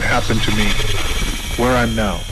what happened to me, where I'm now.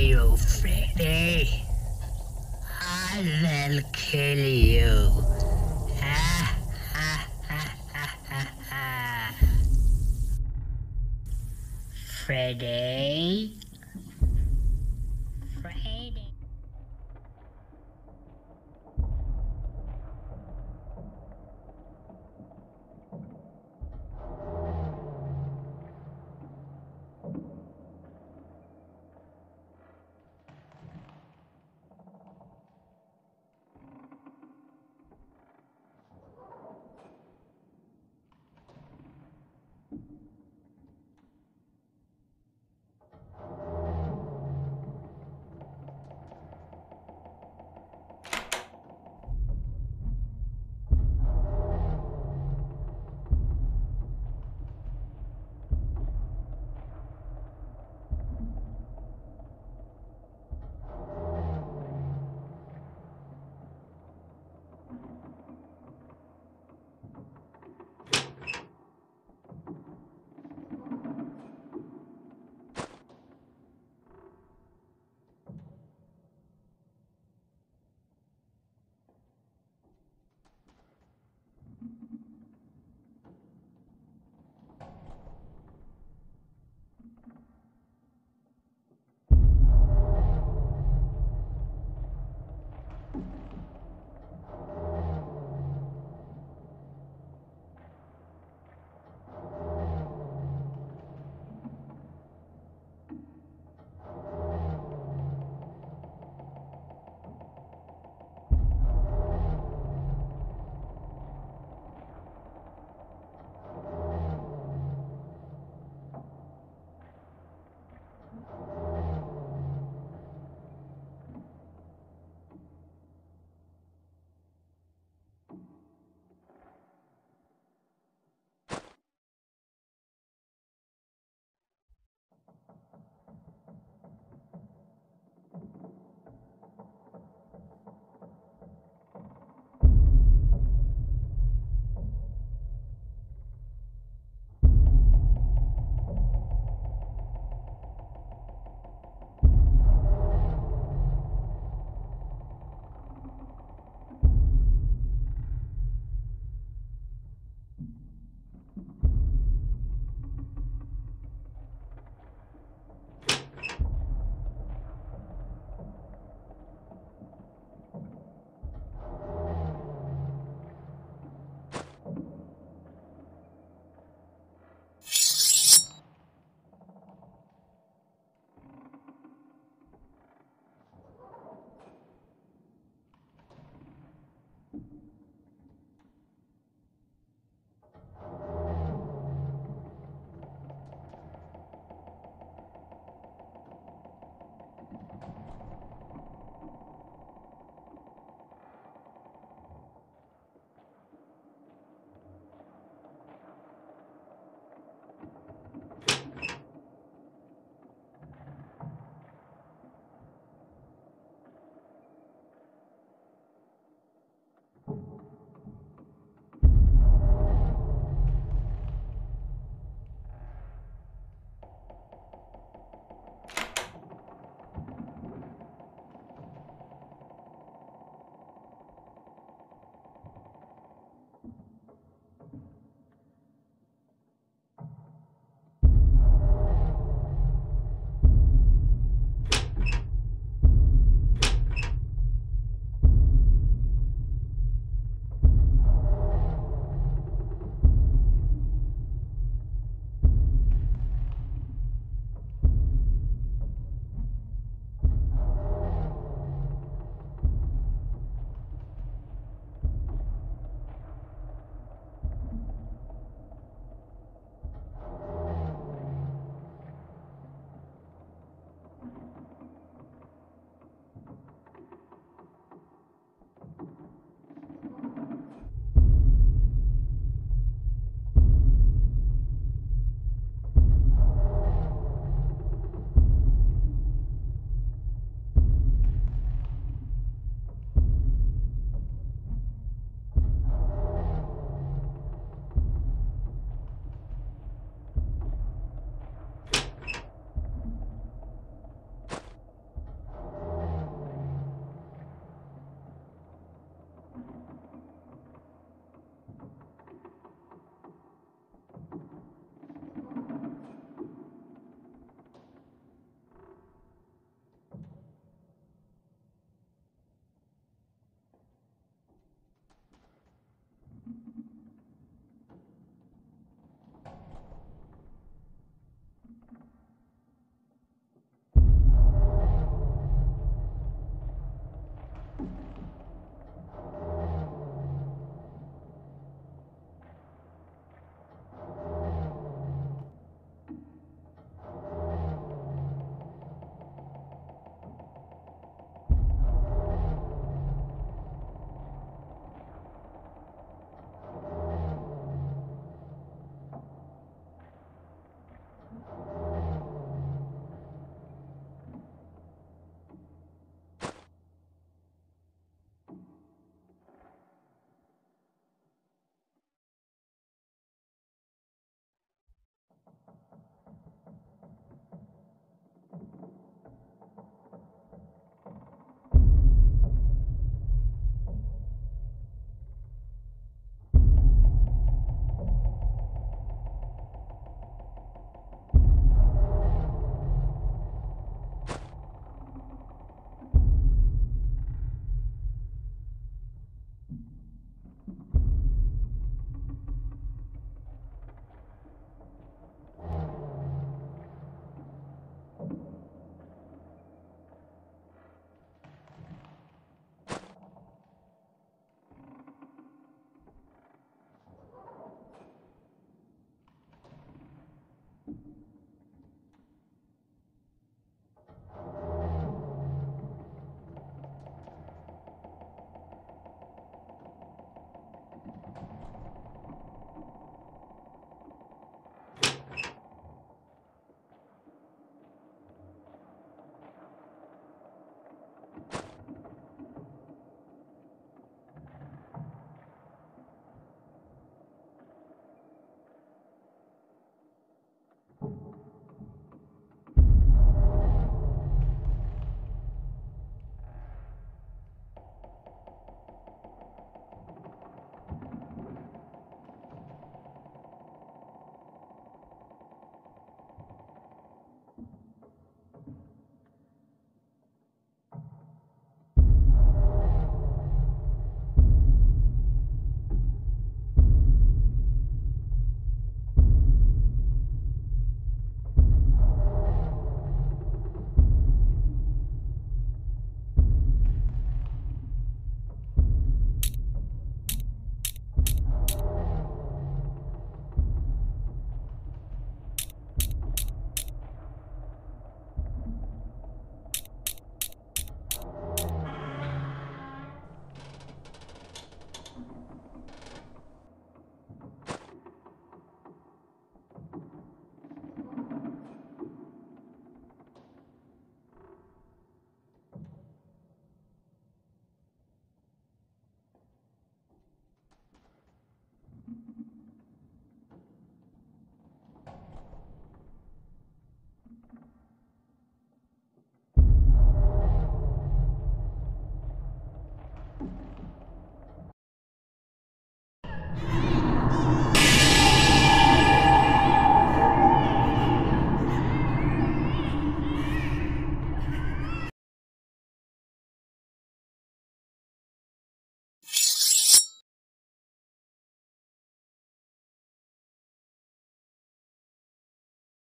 You, Freddy? I will kill you. Freddy?